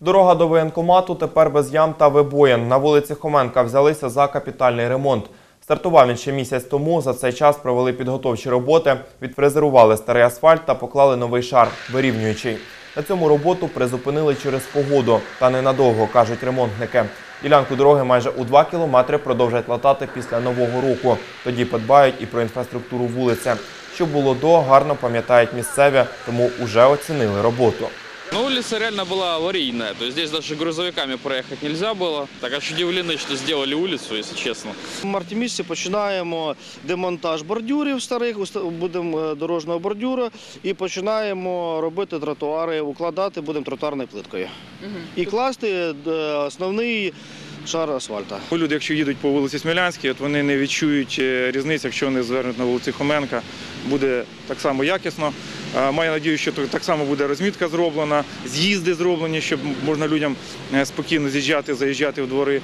Дорога до воєнкомату тепер без ям та вибоїн. На вулиці Хоменка взялися за капітальний ремонт. Стартував він ще місяць тому. За цей час провели підготовчі роботи, відфрезерували старий асфальт та поклали новий шар, вирівнюючий. На цьому роботу призупинили через погоду. Та ненадовго, кажуть ремонтники. Ділянку дороги майже у 2 кілометри продовжать латати після нового року. Тоді подбають і про інфраструктуру вулиці. Що було до, гарно пам'ятають місцеві, тому уже оцінили роботу. Ну, улица реально была аварийная, то есть здесь даже грузовиками проехать нельзя было. Так аж удивлены, что сделали улицу, если честно. В марті місяці починаємо демонтаж бордюрів старих, уста- будемо е, дорожнього бордюра і починаємо робити тротуари, укладати будемо тротуарною плиткою. І класти е, основний шар асфальту. Люди, якщо їдуть по вулиці Смілянській, от вони не відчують е, різниці, якщо вони звернуть на вулиці Хоменка, буде так само якісно. Маю надію, що так само буде розмітка зроблена, з'їзди зроблені, щоб можна людям е, спокійно з'їжджати, заїжджати в двори.